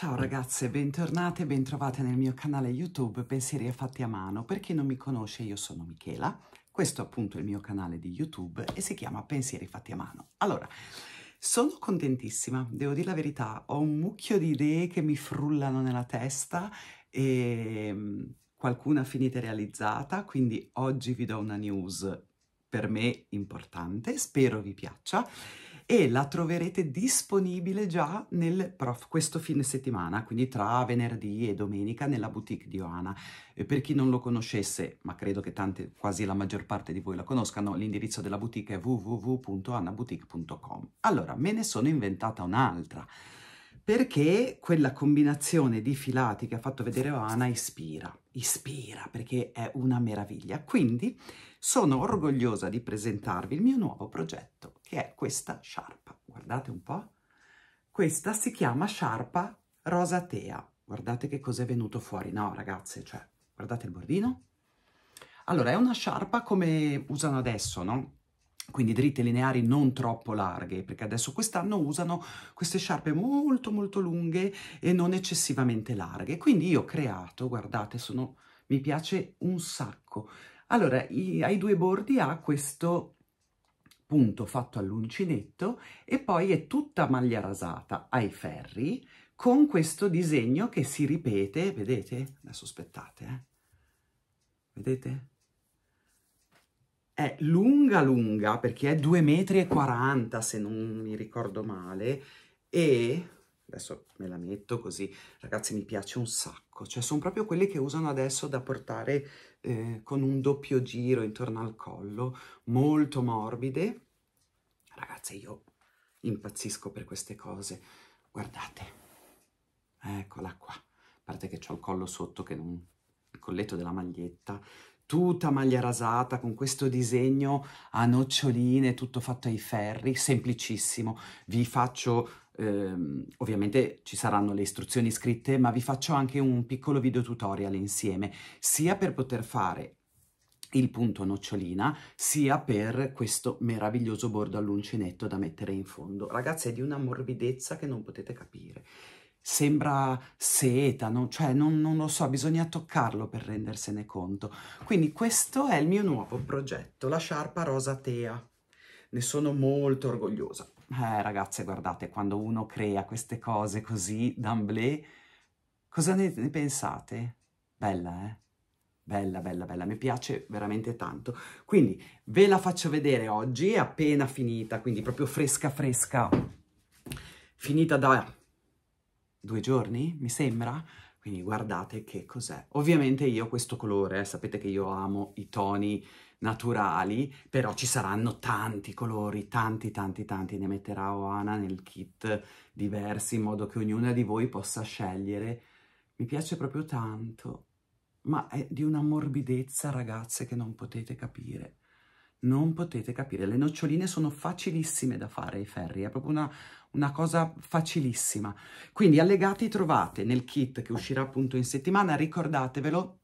Ciao ragazze, bentornate e bentrovate nel mio canale YouTube Pensieri fatti a mano. Per chi non mi conosce, io sono Michela, questo appunto è il mio canale di YouTube e si chiama Pensieri fatti a mano. Allora, sono contentissima, devo dire la verità, ho un mucchio di idee che mi frullano nella testa e mm, qualcuna finita realizzata, quindi oggi vi do una news per me importante, spero vi piaccia e la troverete disponibile già nel prof questo fine settimana, quindi tra venerdì e domenica nella boutique di Oana. E per chi non lo conoscesse, ma credo che tante, quasi la maggior parte di voi la conoscano, l'indirizzo della boutique è www.annaboutique.com. Allora, me ne sono inventata un'altra perché quella combinazione di filati che ha fatto vedere Oana ispira, ispira perché è una meraviglia. Quindi sono orgogliosa di presentarvi il mio nuovo progetto, che è questa sciarpa. Guardate un po'. Questa si chiama sciarpa rosatea. Guardate che cos'è venuto fuori. No, ragazze, cioè, guardate il bordino. Allora, è una sciarpa come usano adesso, no? quindi dritte lineari non troppo larghe, perché adesso quest'anno usano queste sciarpe molto molto lunghe e non eccessivamente larghe. Quindi io ho creato, guardate, sono, mi piace un sacco. Allora, i, ai due bordi ha questo punto fatto all'uncinetto e poi è tutta maglia rasata ai ferri con questo disegno che si ripete, vedete? Adesso aspettate, eh? Vedete? è lunga lunga perché è 2,40 metri se non mi ricordo male e adesso me la metto così ragazzi mi piace un sacco. Cioè sono proprio quelle che usano adesso da portare eh, con un doppio giro intorno al collo molto morbide. Ragazzi io impazzisco per queste cose. Guardate eccola qua. A parte che ho il collo sotto che non il colletto della maglietta tutta maglia rasata con questo disegno a noccioline, tutto fatto ai ferri, semplicissimo. Vi faccio, ehm, ovviamente ci saranno le istruzioni scritte, ma vi faccio anche un piccolo video tutorial insieme, sia per poter fare il punto nocciolina, sia per questo meraviglioso bordo all'uncinetto da mettere in fondo. Ragazzi, è di una morbidezza che non potete capire sembra seta, no? cioè non, non, lo so, bisogna toccarlo per rendersene conto. Quindi questo è il mio nuovo progetto, la sciarpa rosa tea. Ne sono molto orgogliosa. Eh, ragazze, guardate, quando uno crea queste cose così, d'amblè, cosa ne, ne pensate? Bella, eh? Bella, bella, bella, mi piace veramente tanto. Quindi ve la faccio vedere oggi, è appena finita, quindi proprio fresca fresca, finita da due giorni, mi sembra. Quindi guardate che cos'è. Ovviamente io questo colore, eh, sapete che io amo i toni naturali, però ci saranno tanti colori, tanti, tanti, tanti. Ne metterà Oana nel kit diversi, in modo che ognuna di voi possa scegliere. Mi piace proprio tanto, ma è di una morbidezza, ragazze, che non potete capire non potete capire. Le noccioline sono facilissime da fare ai ferri, è proprio una, una cosa facilissima. Quindi allegati trovate nel kit che uscirà appunto in settimana, ricordatevelo,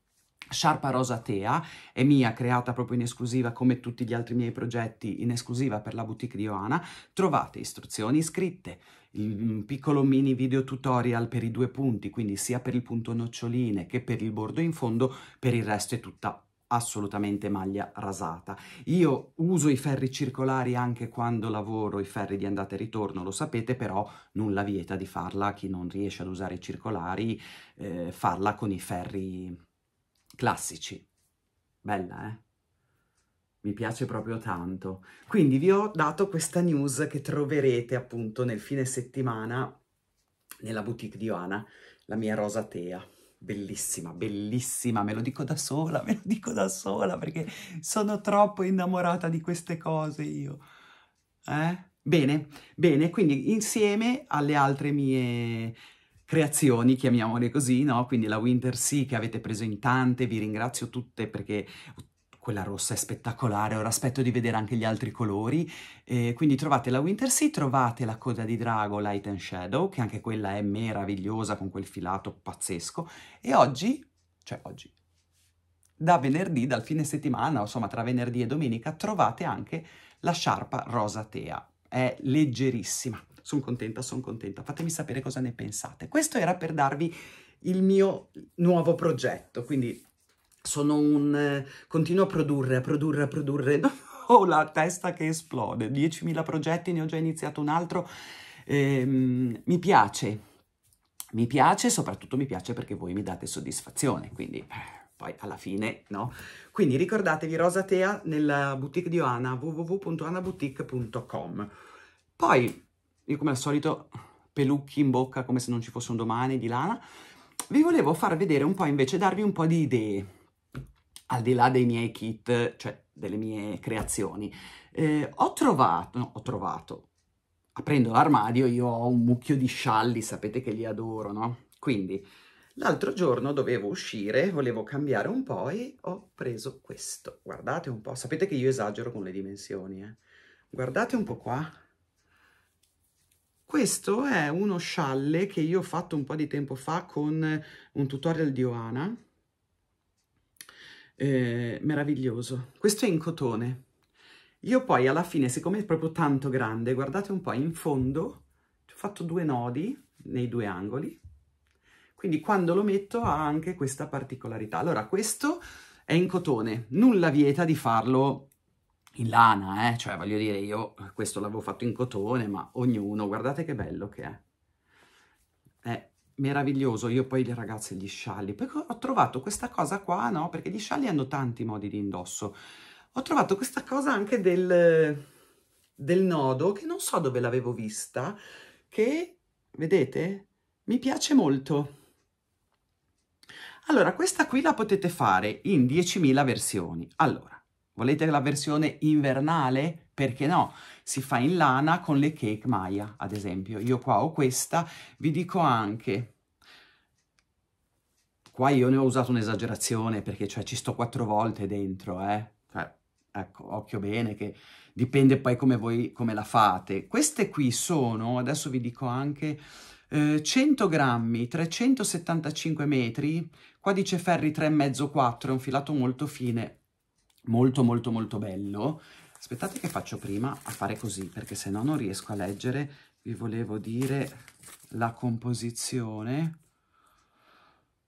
Sciarpa Rosa Tea è mia, creata proprio in esclusiva come tutti gli altri miei progetti in esclusiva per la boutique di Oana. Trovate istruzioni scritte, un piccolo mini video tutorial per i due punti, quindi sia per il punto noccioline che per il bordo in fondo, per il resto è tutta assolutamente maglia rasata. Io uso i ferri circolari anche quando lavoro i ferri di andata e ritorno, lo sapete, però nulla vieta di farla, chi non riesce ad usare i circolari, eh, farla con i ferri classici. Bella, eh? Mi piace proprio tanto. Quindi vi ho dato questa news che troverete appunto nel fine settimana nella boutique di Oana, la mia rosa tea bellissima, bellissima, me lo dico da sola, me lo dico da sola perché sono troppo innamorata di queste cose io. Eh? Bene, bene, quindi insieme alle altre mie creazioni, chiamiamole così, no? Quindi la Winter Sea che avete preso in tante, vi ringrazio tutte perché quella rossa è spettacolare, ora aspetto di vedere anche gli altri colori. Eh, quindi trovate la Winter Sea, trovate la coda di drago Light and Shadow, che anche quella è meravigliosa con quel filato pazzesco. E oggi, cioè oggi, da venerdì, dal fine settimana, insomma tra venerdì e domenica, trovate anche la sciarpa rosa tea. È leggerissima, sono contenta, sono contenta. Fatemi sapere cosa ne pensate. Questo era per darvi il mio nuovo progetto, quindi sono un... Eh, continuo a produrre, a produrre, a produrre. Ho la testa che esplode, 10.000 progetti, ne ho già iniziato un altro. Ehm, mi piace, mi piace, soprattutto mi piace perché voi mi date soddisfazione, quindi eh, poi alla fine, no? Quindi ricordatevi Rosatea nella boutique di Oana, www.anaboutique.com. Poi, io come al solito, pelucchi in bocca come se non ci fosse un domani di lana, vi volevo far vedere un po' invece, darvi un po' di idee, al di là dei miei kit, cioè delle mie creazioni. Eh, ho trovato, no, ho trovato, aprendo l'armadio io ho un mucchio di scialli, sapete che li adoro, no? Quindi l'altro giorno dovevo uscire, volevo cambiare un po' e ho preso questo. Guardate un po', sapete che io esagero con le dimensioni, eh? Guardate un po' qua. Questo è uno scialle che io ho fatto un po' di tempo fa con un tutorial di Oana. Eh, meraviglioso. Questo è in cotone. Io poi alla fine, siccome è proprio tanto grande, guardate un po', in fondo ho fatto due nodi nei due angoli, quindi quando lo metto ha anche questa particolarità. Allora, questo è in cotone, nulla vieta di farlo in lana, eh? cioè voglio dire io questo l'avevo fatto in cotone, ma ognuno, guardate che bello che è. È meraviglioso, io poi le ragazze gli scialli, poi ho trovato questa cosa qua, no? Perché gli scialli hanno tanti modi di indosso. Ho trovato questa cosa anche del, del nodo, che non so dove l'avevo vista, che, vedete, mi piace molto. Allora, questa qui la potete fare in 10.000 versioni. Allora, Volete la versione invernale? Perché no? Si fa in lana con le cake Maya, ad esempio. Io qua ho questa, vi dico anche... Qua io ne ho usato un'esagerazione perché cioè, ci sto quattro volte dentro, eh. Cioè, ecco, occhio bene che dipende poi come voi come la fate. Queste qui sono, adesso vi dico anche, eh, 100 grammi, 375 metri, qua dice ferri 3,5-4, è un filato molto fine, molto molto molto bello. Aspettate che faccio prima a fare così, perché se no non riesco a leggere. Vi volevo dire la composizione.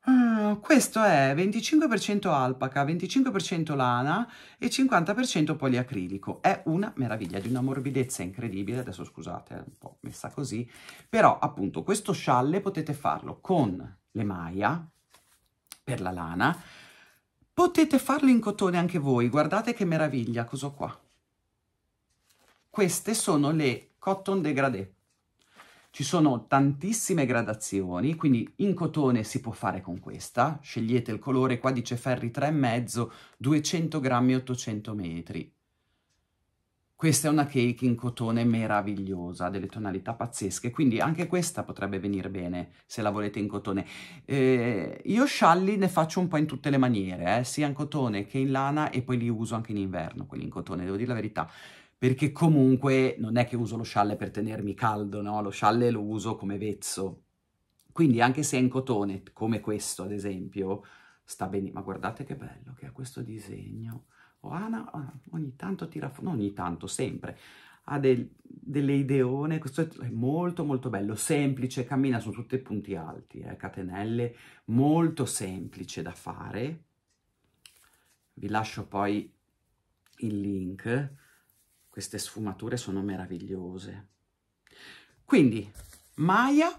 Uh, questo è 25% alpaca, 25% lana e 50% poliacrilico. È una meraviglia, di una morbidezza incredibile. Adesso scusate, è un po' messa così. Però appunto questo scialle potete farlo con le maia per la lana, Potete farlo in cotone anche voi, guardate che meraviglia, cosa qua. Queste sono le cotton degradé. Ci sono tantissime gradazioni, quindi in cotone si può fare con questa. Scegliete il colore, qua dice ferri 3,5, 200 grammi, 800 metri. Questa è una cake in cotone meravigliosa, delle tonalità pazzesche, quindi anche questa potrebbe venire bene se la volete in cotone. Eh, io scialli ne faccio un po' in tutte le maniere, eh, sia in cotone che in lana e poi li uso anche in inverno, quelli in cotone, devo dire la verità, perché comunque non è che uso lo scialle per tenermi caldo, no? Lo scialle lo uso come vezzo. Quindi anche se è in cotone, come questo ad esempio, sta bene, ma guardate che bello che ha questo disegno Oana ah, ogni tanto tira fuori, ogni tanto, sempre, ha del, delle ideone, questo è molto molto bello, semplice, cammina su tutti i punti alti, eh, catenelle, molto semplice da fare. Vi lascio poi il link, queste sfumature sono meravigliose. Quindi, Maya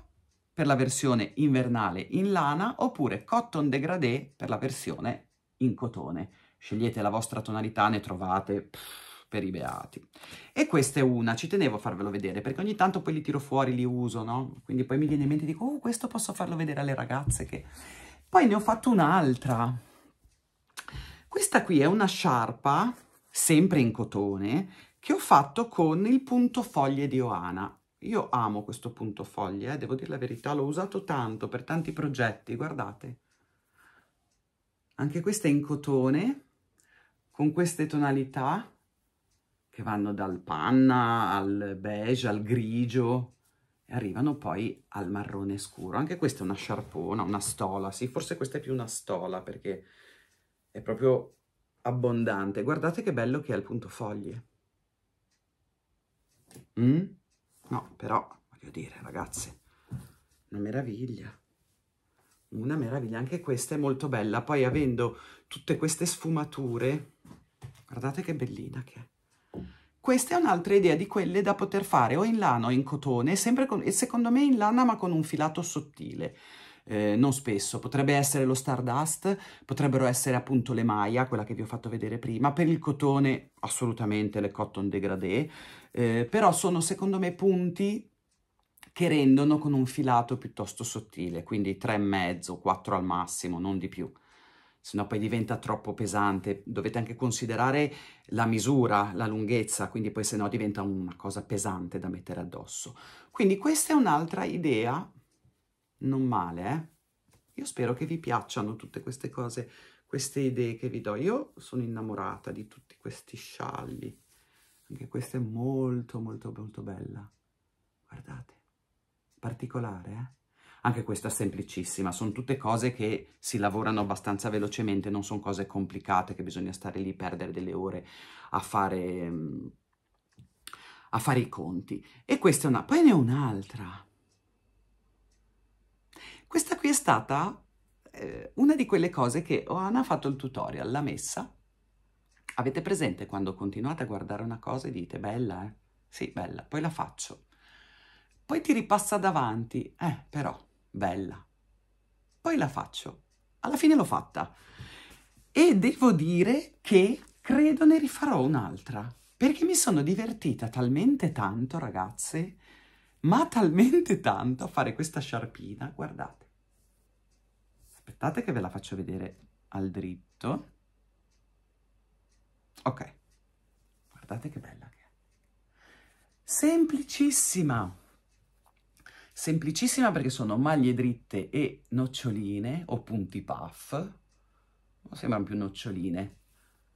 per la versione invernale in lana oppure Cotton Degradé per la versione in cotone. Scegliete la vostra tonalità, ne trovate pff, per i beati. E questa è una, ci tenevo a farvelo vedere, perché ogni tanto poi li tiro fuori, li uso, no? Quindi poi mi viene in mente e dico, oh, questo posso farlo vedere alle ragazze che... Poi ne ho fatto un'altra. Questa qui è una sciarpa, sempre in cotone, che ho fatto con il punto foglie di Oana. Io amo questo punto foglie, eh, devo dire la verità, l'ho usato tanto per tanti progetti, guardate. Anche questa è in cotone, con queste tonalità che vanno dal panna al beige, al grigio e arrivano poi al marrone scuro. Anche questa è una sciarpona, una stola, sì, forse questa è più una stola perché è proprio abbondante. Guardate che bello che è il punto foglie. Mm? No, però voglio dire, ragazzi, una meraviglia. Una meraviglia, anche questa è molto bella. Poi avendo tutte queste sfumature, guardate che bellina che è. Questa è un'altra idea di quelle da poter fare o in lana o in cotone, sempre con, e secondo me in lana ma con un filato sottile. Eh, non spesso, potrebbe essere lo Stardust, potrebbero essere appunto le Maya, quella che vi ho fatto vedere prima, per il cotone assolutamente le Cotton Degradé, eh, però sono secondo me punti che rendono con un filato piuttosto sottile, quindi 3,5, 4 al massimo, non di più. Se no poi diventa troppo pesante, dovete anche considerare la misura, la lunghezza, quindi poi se no diventa una cosa pesante da mettere addosso. Quindi questa è un'altra idea, non male, eh? Io spero che vi piacciono tutte queste cose, queste idee che vi do. Io sono innamorata di tutti questi scialli. Anche questa è molto, molto, molto bella. Guardate particolare, eh? Anche questa è semplicissima, sono tutte cose che si lavorano abbastanza velocemente, non sono cose complicate che bisogna stare lì, perdere delle ore a fare, a fare i conti. E questa è una... Poi ne ho un'altra. Questa qui è stata eh, una di quelle cose che Oana ha fatto il tutorial, l'ha messa. Avete presente quando continuate a guardare una cosa e dite, bella, eh? Sì, bella, poi la faccio poi ti ripassa davanti, eh, però, bella. Poi la faccio. Alla fine l'ho fatta. E devo dire che credo ne rifarò un'altra, perché mi sono divertita talmente tanto, ragazze, ma talmente tanto a fare questa sciarpina, guardate. Aspettate che ve la faccio vedere al dritto. Ok, guardate che bella che è. Semplicissima semplicissima perché sono maglie dritte e noccioline o punti puff, sembrano più noccioline,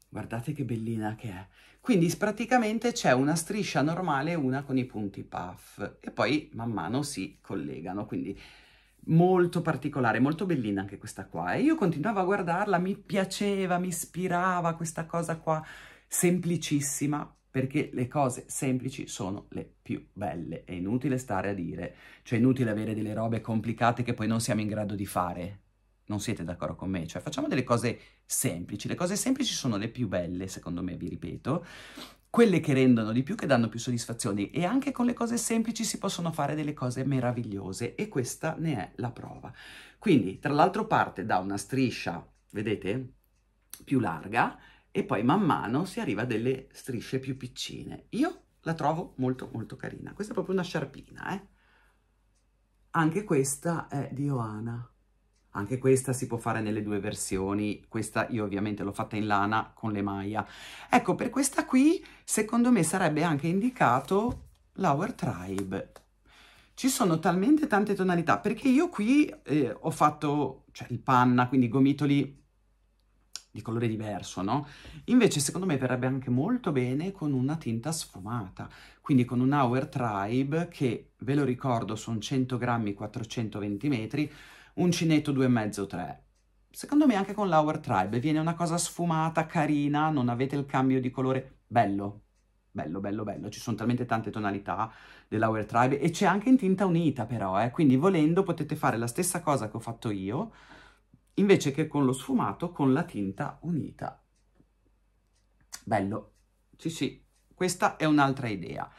guardate che bellina che è. Quindi praticamente c'è una striscia normale una con i punti puff. E poi man mano si collegano, quindi molto particolare, molto bellina anche questa qua. E io continuavo a guardarla, mi piaceva, mi ispirava questa cosa qua, semplicissima, perché le cose semplici sono le più belle, è inutile stare a dire, cioè è inutile avere delle robe complicate che poi non siamo in grado di fare, non siete d'accordo con me? Cioè facciamo delle cose semplici, le cose semplici sono le più belle, secondo me, vi ripeto, quelle che rendono di più, che danno più soddisfazioni. E anche con le cose semplici si possono fare delle cose meravigliose. E questa ne è la prova. Quindi, tra l'altro parte da una striscia, vedete, più larga, e poi man mano si arriva a delle strisce più piccine. Io la trovo molto molto carina. Questa è proprio una sciarpina, eh? Anche questa è di Oana. Anche questa si può fare nelle due versioni, questa io ovviamente l'ho fatta in lana con le maglia. Ecco, per questa qui, secondo me sarebbe anche indicato l'Hour Tribe. Ci sono talmente tante tonalità, perché io qui eh, ho fatto, cioè il panna, quindi gomitoli di colore diverso, no? Invece secondo me verrebbe anche molto bene con una tinta sfumata, quindi con un Hour Tribe che, ve lo ricordo, sono 100 grammi, 420 metri, uncinetto 2,5-3. Secondo me anche con l'Hour Tribe viene una cosa sfumata, carina, non avete il cambio di colore, bello, bello, bello, bello. Ci sono talmente tante tonalità dell'Hour Tribe e c'è anche in tinta unita però, eh? quindi volendo potete fare la stessa cosa che ho fatto io, invece che con lo sfumato con la tinta unita. Bello, sì sì, questa è un'altra idea.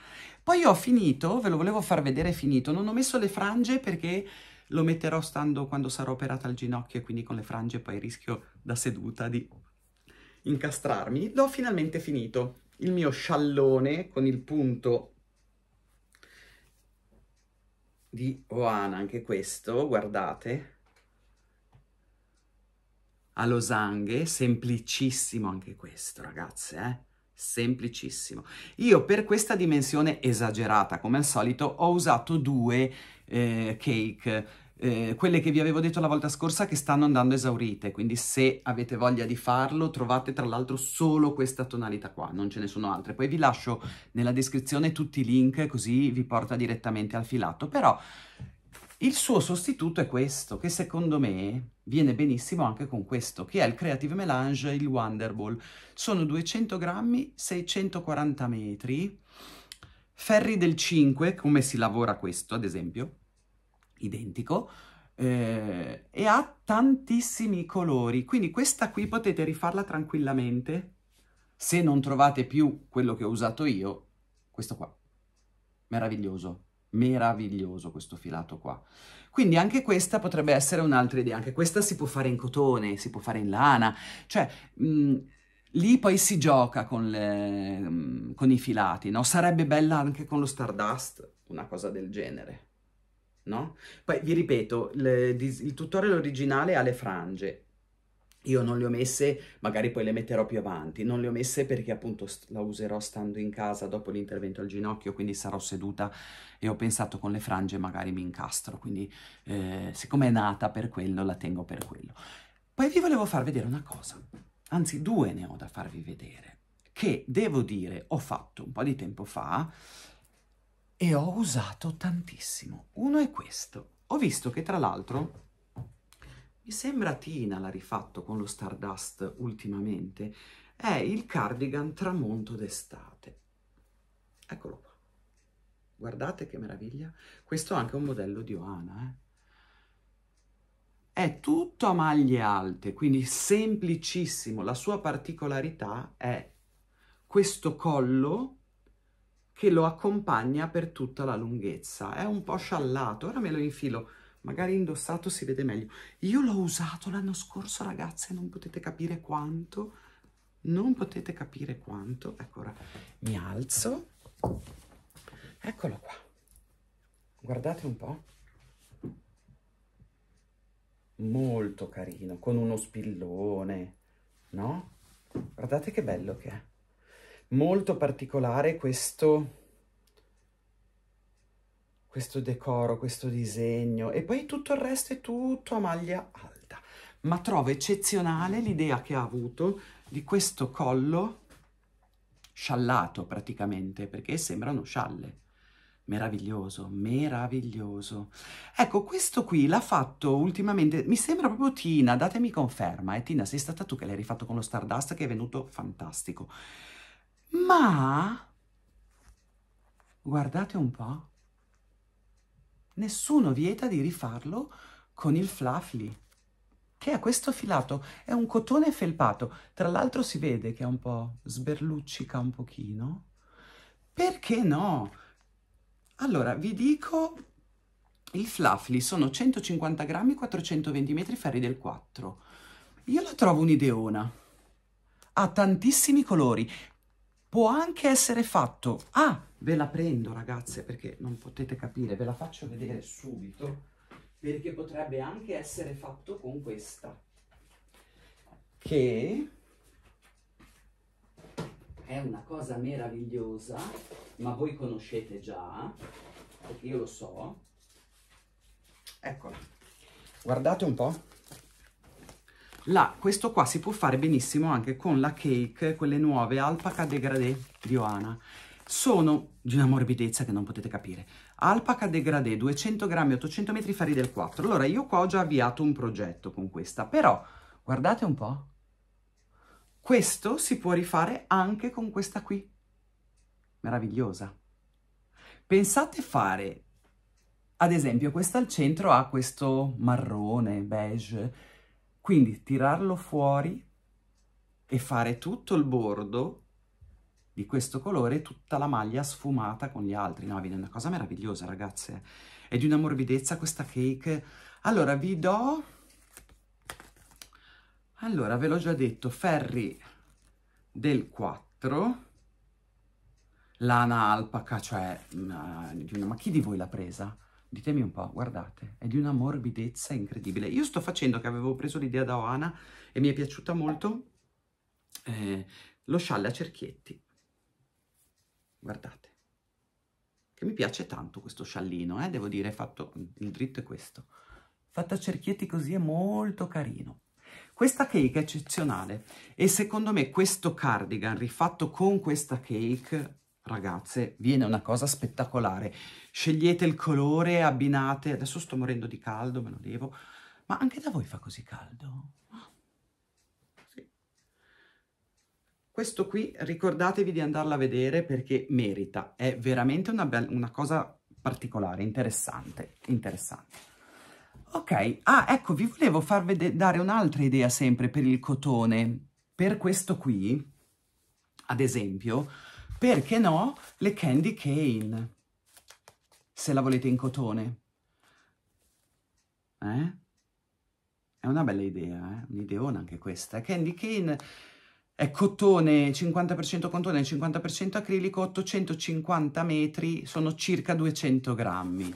Poi ho finito, ve lo volevo far vedere finito, non ho messo le frange perché lo metterò stando quando sarò operata al ginocchio e quindi con le frange poi rischio da seduta di incastrarmi. L'ho finalmente finito, il mio sciallone con il punto di Oana, anche questo, guardate, a losanghe, semplicissimo anche questo, ragazze, eh? Semplicissimo. Io per questa dimensione esagerata, come al solito, ho usato due eh, cake, eh, quelle che vi avevo detto la volta scorsa che stanno andando esaurite, quindi se avete voglia di farlo trovate tra l'altro solo questa tonalità qua, non ce ne sono altre. Poi vi lascio nella descrizione tutti i link così vi porta direttamente al filato, però il suo sostituto è questo, che secondo me viene benissimo anche con questo, che è il Creative Melange, il Wonderball. Sono 200 grammi, 640 metri, ferri del 5, come si lavora questo, ad esempio, identico, eh, e ha tantissimi colori, quindi questa qui potete rifarla tranquillamente, se non trovate più quello che ho usato io, questo qua, meraviglioso, meraviglioso questo filato qua. Quindi anche questa potrebbe essere un'altra idea, anche questa si può fare in cotone, si può fare in lana, cioè mh, lì poi si gioca con, le, mh, con i filati, no? Sarebbe bella anche con lo Stardust, una cosa del genere no? Poi vi ripeto, le, il tutorial originale ha le frange, io non le ho messe, magari poi le metterò più avanti, non le ho messe perché appunto la userò stando in casa dopo l'intervento al ginocchio, quindi sarò seduta e ho pensato con le frange magari mi incastro, quindi eh, siccome è nata per quello la tengo per quello. Poi vi volevo far vedere una cosa, anzi due ne ho da farvi vedere, che devo dire ho fatto un po' di tempo fa, e ho usato tantissimo. Uno è questo. Ho visto che tra l'altro mi sembra Tina l'ha rifatto con lo Stardust ultimamente. È il cardigan tramonto d'estate. Eccolo qua. Guardate che meraviglia. Questo è anche un modello di Oana, eh? È tutto a maglie alte, quindi semplicissimo. La sua particolarità è questo collo che lo accompagna per tutta la lunghezza. È un po' sciallato, ora me lo infilo, magari indossato si vede meglio. Io l'ho usato l'anno scorso, ragazze, non potete capire quanto, non potete capire quanto. Ecco, ora mi alzo. Eccolo qua. Guardate un po'. Molto carino, con uno spillone, no? Guardate che bello che è molto particolare questo, questo decoro, questo disegno e poi tutto il resto è tutto a maglia alta. Ma trovo eccezionale l'idea che ha avuto di questo collo sciallato praticamente, perché sembrano scialle. Meraviglioso, meraviglioso. Ecco, questo qui l'ha fatto ultimamente, mi sembra proprio Tina, datemi conferma, eh Tina, sei stata tu che l'hai rifatto con lo Stardust che è venuto fantastico. Ma, guardate un po', nessuno vieta di rifarlo con il Fluffly, che è questo filato, è un cotone felpato, tra l'altro si vede che è un po' sberluccica un pochino, perché no? Allora, vi dico, il Fluffly sono 150 grammi, 420 metri, ferri del 4. Io la trovo un'ideona. Ha tantissimi colori, può anche essere fatto. Ah, ve la prendo ragazze perché non potete capire, ve la faccio vedere subito perché potrebbe anche essere fatto con questa. Che è una cosa meravigliosa ma voi conoscete già perché io lo so. Eccola. Guardate un po' La, questo qua si può fare benissimo anche con la cake, quelle nuove Alpaca Degradé di Oana. Sono di una morbidezza che non potete capire. Alpaca Degradé, 200 grammi, 800 metri fari del 4. Allora, io qua ho già avviato un progetto con questa, però guardate un po'. Questo si può rifare anche con questa qui. Meravigliosa. Pensate fare, ad esempio, questa al centro ha questo marrone, beige, quindi tirarlo fuori e fare tutto il bordo di questo colore, tutta la maglia sfumata con gli altri. No, viene una cosa meravigliosa, ragazze. È di una morbidezza questa cake. Allora, vi do... Allora, ve l'ho già detto, ferri del 4, lana alpaca, cioè, ma, chi di voi l'ha presa? Ditemi un po', guardate, è di una morbidezza incredibile. Io sto facendo, che avevo preso l'idea da Oana e mi è piaciuta molto, eh, lo scialle a cerchietti. Guardate. Che mi piace tanto questo sciallino, eh, devo dire, fatto, il dritto è questo. Fatto a cerchietti così è molto carino. Questa cake è eccezionale e secondo me questo cardigan rifatto con questa cake ragazze, viene una cosa spettacolare. Scegliete il colore, abbinate, adesso sto morendo di caldo, me lo devo, ma anche da voi fa così caldo? Sì. questo qui ricordatevi di andarla a vedere perché merita, è veramente una, una cosa particolare, interessante, interessante. Ok, ah ecco, vi volevo far dare un'altra idea sempre per il cotone. Per questo qui, ad esempio, perché no, le candy cane, se la volete in cotone. Eh? È una bella idea, eh? un'ideona anche questa. Candy cane è cotone, 50% cotone, 50% acrilico, 850 metri, sono circa 200 grammi.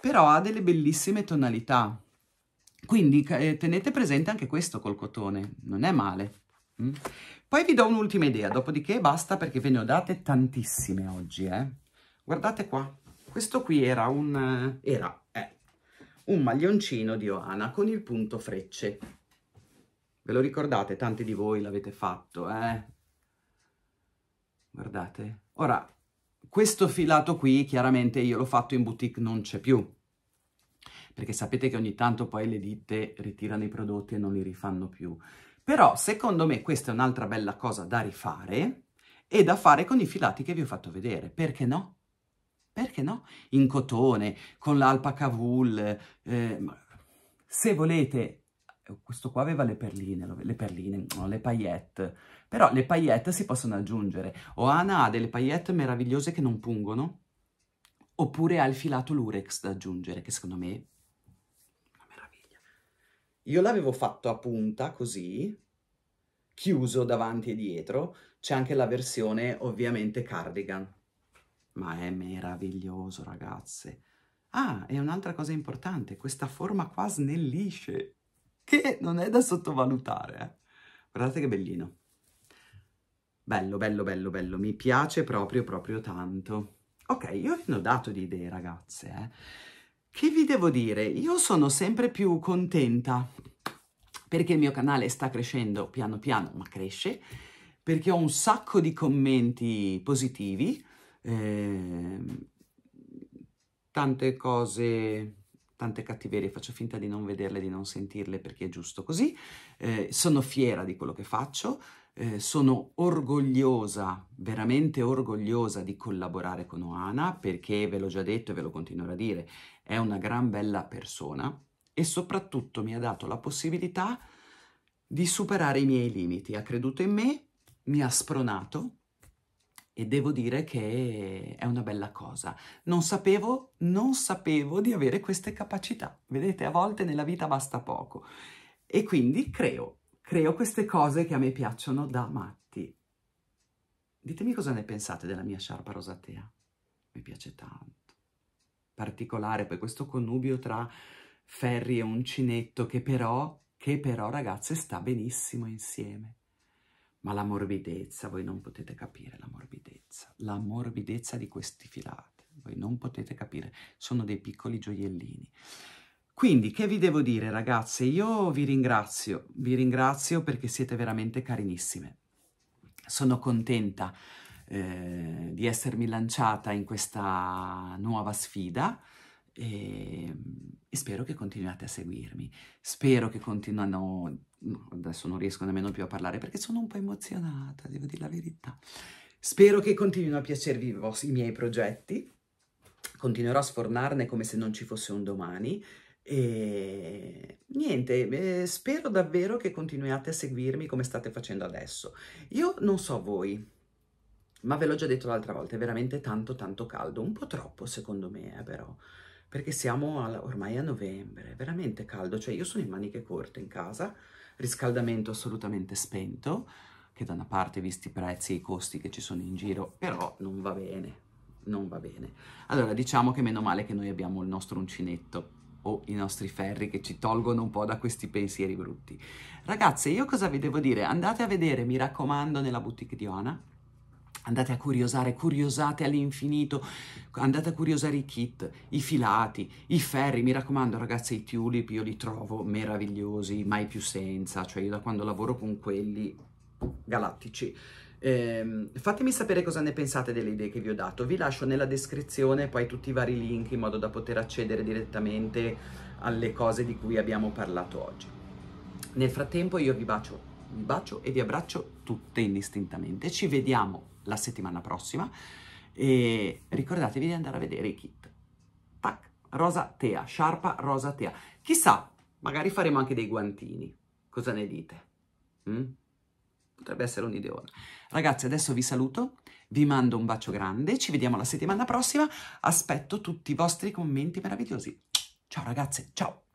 Però ha delle bellissime tonalità. Quindi eh, tenete presente anche questo col cotone, non è male. Mm? Poi vi do un'ultima idea, dopodiché basta perché ve ne ho date tantissime oggi. Eh? Guardate qua, questo qui era un, era, eh, un maglioncino di Oana con il punto frecce. Ve lo ricordate? Tanti di voi l'avete fatto, eh? Guardate. Ora, questo filato qui, chiaramente io l'ho fatto in boutique, non c'è più. Perché sapete che ogni tanto poi le ditte ritirano i prodotti e non li rifanno più. Però, secondo me, questa è un'altra bella cosa da rifare e da fare con i filati che vi ho fatto vedere. Perché no? Perché no? In cotone, con l'alpaca wool. Eh, se volete questo qua aveva le perline, le perline, no, le paillette, però le paillette si possono aggiungere. Oana ha delle paillette meravigliose che non pungono, oppure ha il filato lurex da aggiungere, che secondo me. Io l'avevo fatto a punta, così, chiuso davanti e dietro, c'è anche la versione ovviamente cardigan, ma è meraviglioso ragazze. Ah, e un'altra cosa importante, questa forma qua snellisce che non è da sottovalutare. Eh. Guardate che bellino. Bello, bello, bello, bello. Mi piace proprio, proprio tanto. Ok, io vi ho dato di idee, ragazze. Eh. Che vi devo dire? Io sono sempre più contenta perché il mio canale sta crescendo piano piano, ma cresce, perché ho un sacco di commenti positivi, eh, tante cose tante cattiverie, faccio finta di non vederle, di non sentirle perché è giusto così. Eh, sono fiera di quello che faccio, eh, sono orgogliosa, veramente orgogliosa di collaborare con Oana perché ve l'ho già detto e ve lo continuerò a dire, è una gran bella persona e soprattutto mi ha dato la possibilità di superare i miei limiti, ha creduto in me, mi ha spronato e devo dire che è una bella cosa. Non sapevo, non sapevo di avere queste capacità. Vedete, a volte nella vita basta poco. E quindi creo, creo queste cose che a me piacciono da matti. Ditemi cosa ne pensate della mia sciarpa rosatea. Mi piace tanto. Particolare poi questo connubio tra ferri e uncinetto che però, che però ragazze sta benissimo insieme ma la morbidezza, voi non potete capire la morbidezza, la morbidezza di questi filati, voi non potete capire, sono dei piccoli gioiellini. Quindi, che vi devo dire ragazze? Io vi ringrazio, vi ringrazio perché siete veramente carinissime. Sono contenta eh, di essermi lanciata in questa nuova sfida e, e spero che continuate a seguirmi. Spero che continuano adesso non riesco nemmeno più a parlare perché sono un po' emozionata, devo dire la verità. Spero che continuino a piacervi i, vostri, i miei progetti, continuerò a sfornarne come se non ci fosse un domani e niente, eh, spero davvero che continuiate a seguirmi come state facendo adesso. Io non so voi, ma ve l'ho già detto l'altra volta, è veramente tanto tanto caldo, un po' troppo secondo me eh, però, perché siamo a, ormai a novembre, è veramente caldo, cioè io sono in maniche corte in casa, riscaldamento assolutamente spento, che da una parte visti i prezzi e i costi che ci sono in giro, però non va bene, non va bene. Allora diciamo che meno male che noi abbiamo il nostro uncinetto o i nostri ferri che ci tolgono un po' da questi pensieri brutti. Ragazze, io cosa vi devo dire? Andate a vedere, mi raccomando, nella boutique di Ona, andate a curiosare, curiosate all'infinito, andate a curiosare i kit, i filati, i ferri, mi raccomando ragazzi i tulip io li trovo meravigliosi, mai più senza, cioè io da quando lavoro con quelli galattici. Eh, fatemi sapere cosa ne pensate delle idee che vi ho dato, vi lascio nella descrizione poi tutti i vari link in modo da poter accedere direttamente alle cose di cui abbiamo parlato oggi. Nel frattempo io vi bacio Vi bacio e vi abbraccio tutte indistintamente. Ci vediamo la settimana prossima e ricordatevi di andare a vedere i kit. Tac, rosa tea, sciarpa rosa tea. Chissà, magari faremo anche dei guantini. Cosa ne dite? Mm? Potrebbe essere un'ideona. Ragazzi, adesso vi saluto, vi mando un bacio grande, ci vediamo la settimana prossima, aspetto tutti i vostri commenti meravigliosi. Ciao ragazze, ciao!